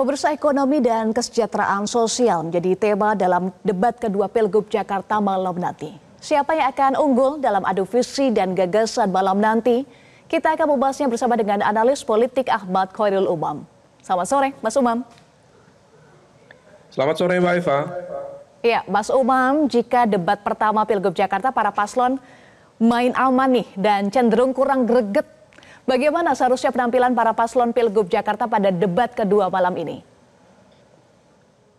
Pemirsa ekonomi dan kesejahteraan sosial menjadi tema dalam debat kedua Pilgub Jakarta malam nanti. Siapa yang akan unggul dalam adu visi dan gagasan malam nanti? Kita akan membahasnya bersama dengan analis politik Ahmad Khairul Umam. Selamat sore, Mas Umam. Selamat sore, Mbak Eva. Iya, Mas Umam, jika debat pertama Pilgub Jakarta para paslon main aman nih dan cenderung kurang greget Bagaimana seharusnya penampilan para paslon Pilgub Jakarta pada debat kedua malam ini?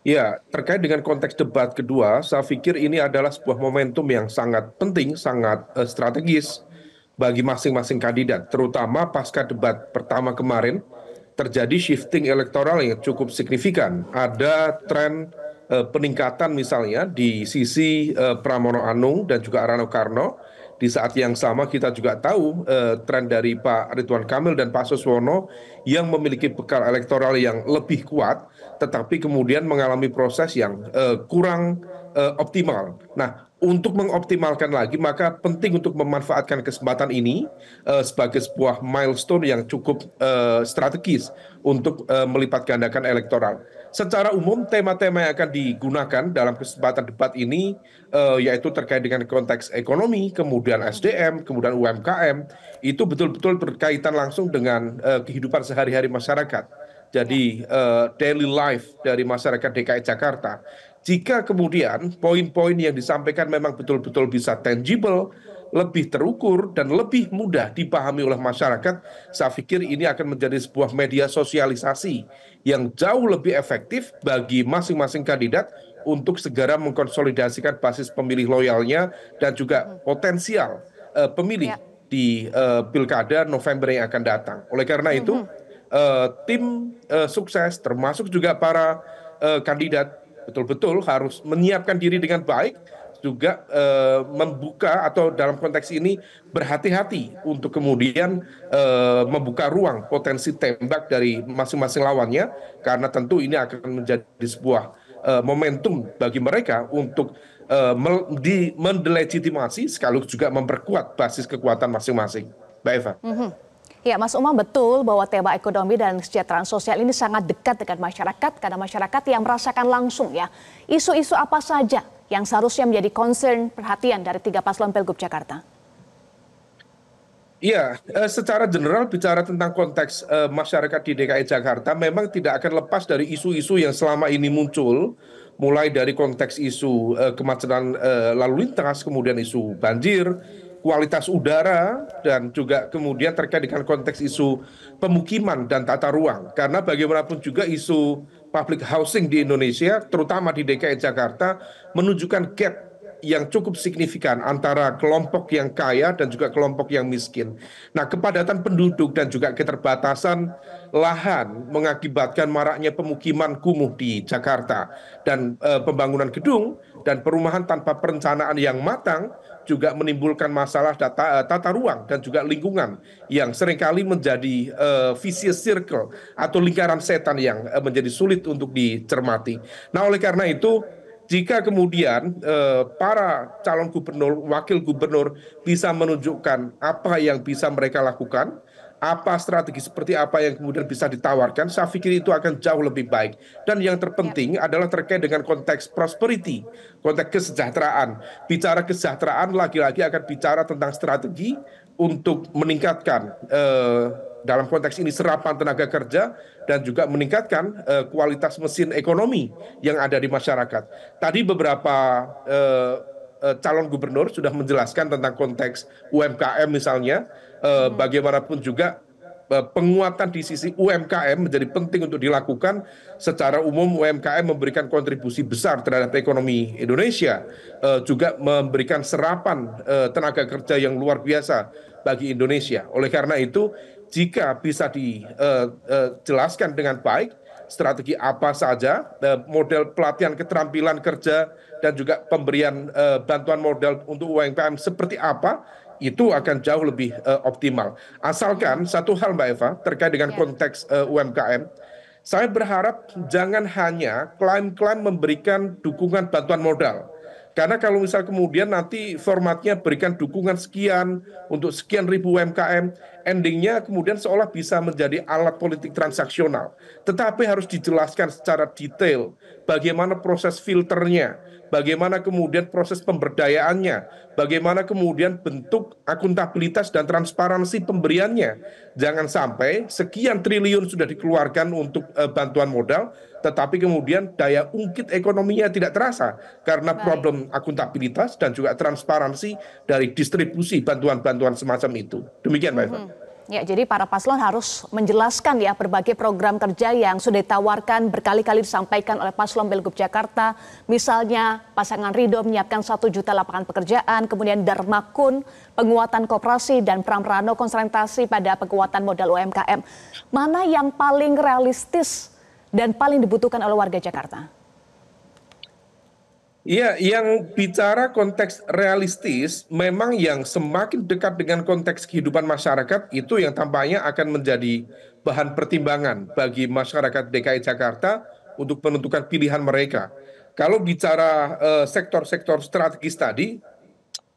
Ya, terkait dengan konteks debat kedua, saya pikir ini adalah sebuah momentum yang sangat penting, sangat uh, strategis bagi masing-masing kandidat, terutama pasca debat pertama kemarin terjadi shifting elektoral yang cukup signifikan. Ada tren uh, peningkatan misalnya di sisi uh, Pramono Anung dan juga Arano Karno di saat yang sama kita juga tahu uh, tren dari Pak Ridwan Kamil dan Pak Suswono yang memiliki bekal elektoral yang lebih kuat, tetapi kemudian mengalami proses yang uh, kurang uh, optimal. Nah, untuk mengoptimalkan lagi, maka penting untuk memanfaatkan kesempatan ini uh, sebagai sebuah milestone yang cukup uh, strategis untuk uh, melipat gandakan elektoral. Secara umum, tema-tema yang akan digunakan dalam kesempatan debat ini uh, yaitu terkait dengan konteks ekonomi, kemudian SDM, kemudian UMKM, itu betul-betul berkaitan langsung dengan uh, kehidupan sehari-hari masyarakat. Jadi uh, daily life dari masyarakat DKI Jakarta jika kemudian poin-poin yang disampaikan memang betul-betul bisa tangible, lebih terukur dan lebih mudah dipahami oleh masyarakat, saya pikir ini akan menjadi sebuah media sosialisasi yang jauh lebih efektif bagi masing-masing kandidat untuk segera mengkonsolidasikan basis pemilih loyalnya dan juga potensial uh, pemilih ya. di uh, pilkada November yang akan datang. Oleh karena itu, uh, tim uh, sukses termasuk juga para uh, kandidat betul-betul harus menyiapkan diri dengan baik juga uh, membuka atau dalam konteks ini berhati-hati untuk kemudian uh, membuka ruang potensi tembak dari masing-masing lawannya karena tentu ini akan menjadi sebuah uh, momentum bagi mereka untuk mendelegitimasi sekaligus juga memperkuat basis kekuatan masing-masing. Mbak Eva. Mm -hmm. Ya, Mas Umam betul bahwa tema ekonomi dan kesejahteraan sosial ini sangat dekat dengan masyarakat karena masyarakat yang merasakan langsung ya isu-isu apa saja yang seharusnya menjadi concern perhatian dari tiga paslon Pilgub Jakarta. Iya, eh, secara general bicara tentang konteks eh, masyarakat di DKI Jakarta memang tidak akan lepas dari isu-isu yang selama ini muncul, mulai dari konteks isu eh, kemacetan lalu lintas, kemudian isu banjir, kualitas udara dan juga kemudian terkait dengan konteks isu pemukiman dan tata ruang karena bagaimanapun juga isu public housing di Indonesia terutama di DKI Jakarta menunjukkan gap yang cukup signifikan antara kelompok yang kaya dan juga kelompok yang miskin. Nah, kepadatan penduduk dan juga keterbatasan lahan mengakibatkan maraknya pemukiman kumuh di Jakarta dan e, pembangunan gedung dan perumahan tanpa perencanaan yang matang juga menimbulkan masalah data, uh, tata ruang dan juga lingkungan yang sering kali menjadi uh, vicious circle atau lingkaran setan yang uh, menjadi sulit untuk dicermati. Nah, oleh karena itu jika kemudian uh, para calon gubernur, wakil gubernur bisa menunjukkan apa yang bisa mereka lakukan, apa strategi seperti apa yang kemudian bisa ditawarkan, saya pikir itu akan jauh lebih baik. Dan yang terpenting adalah terkait dengan konteks prosperity, konteks kesejahteraan. Bicara kesejahteraan lagi-lagi akan bicara tentang strategi untuk meningkatkan eh, dalam konteks ini serapan tenaga kerja dan juga meningkatkan eh, kualitas mesin ekonomi yang ada di masyarakat. Tadi beberapa eh calon gubernur sudah menjelaskan tentang konteks UMKM misalnya Eh, bagaimanapun juga eh, penguatan di sisi UMKM menjadi penting untuk dilakukan. Secara umum UMKM memberikan kontribusi besar terhadap ekonomi Indonesia, eh, juga memberikan serapan tenaga kerja yang luar biasa bagi Indonesia. Oleh karena itu, jika bisa dijelaskan dengan baik strategi apa saja, model pelatihan keterampilan kerja dan juga pemberian bantuan modal untuk UMKM seperti apa, itu akan jauh lebih uh, optimal. Asalkan satu hal Mbak Eva terkait dengan ya. konteks uh, UMKM, saya berharap jangan hanya klaim-klaim memberikan dukungan bantuan modal, Karena kalau misal kemudian nanti formatnya berikan dukungan sekian untuk sekian ribu UMKM, endingnya kemudian seolah bisa menjadi alat politik transaksional. Tetapi harus dijelaskan secara detail bagaimana proses filternya, bagaimana kemudian proses pemberdayaannya, bagaimana kemudian bentuk akuntabilitas dan transparansi pemberiannya. Jangan sampai sekian triliun sudah dikeluarkan untuk uh, bantuan modal, tetapi kemudian daya ungkit ekonominya tidak terasa karena Baik. problem akuntabilitas dan juga transparansi dari distribusi bantuan-bantuan semacam itu. Demikian, Mbak Eva. Hmm. Ya, jadi para paslon harus menjelaskan ya berbagai program kerja yang sudah ditawarkan berkali-kali disampaikan oleh paslon Pilgub Jakarta. Misalnya pasangan Ridho menyiapkan satu juta lapangan pekerjaan, kemudian Darmakun, penguatan kooperasi dan Pram Rano konsentrasi pada penguatan modal UMKM. Mana yang paling realistis dan paling dibutuhkan oleh warga Jakarta? Iya, yang bicara konteks realistis, memang yang semakin dekat dengan konteks kehidupan masyarakat itu yang tampaknya akan menjadi bahan pertimbangan bagi masyarakat DKI Jakarta untuk menentukan pilihan mereka. Kalau bicara uh, sektor-sektor strategis tadi,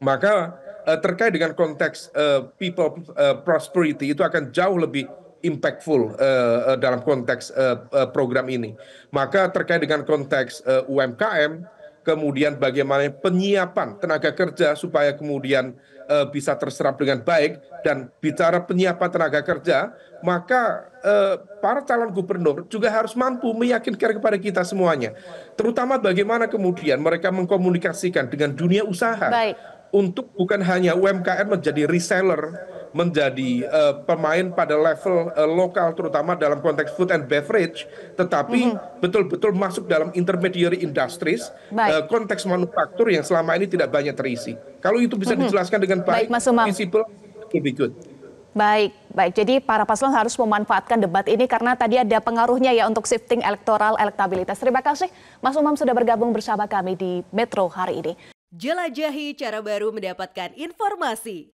maka uh, terkait dengan konteks uh, people uh, prosperity itu akan jauh lebih impactful uh, uh, dalam konteks uh, uh, program ini. Maka terkait dengan konteks uh, UMKM, kemudian bagaimana penyiapan tenaga kerja supaya kemudian uh, bisa terserap dengan baik. Dan bicara penyiapan tenaga kerja, maka uh, para calon gubernur juga harus mampu meyakinkan kepada kita semuanya, terutama bagaimana kemudian mereka mengkomunikasikan dengan dunia usaha. Baik. Untuk bukan hanya UMKM menjadi reseller, menjadi uh, pemain pada level uh, lokal terutama dalam konteks food and beverage, tetapi mm-hmm. betul-betul mm -hmm. masuk dalam intermediary industries, uh, konteks manufaktur yang selama ini tidak banyak terisi. Kalau itu bisa mm -hmm. dijelaskan dengan baik, baik visible, lebih good. Baik, baik. Jadi para paslon harus memanfaatkan debat ini karena tadi ada pengaruhnya ya untuk shifting elektoral elektabilitas. Terima kasih Mas Umam sudah bergabung bersama kami di Metro hari ini. Jelajahi cara baru mendapatkan informasi.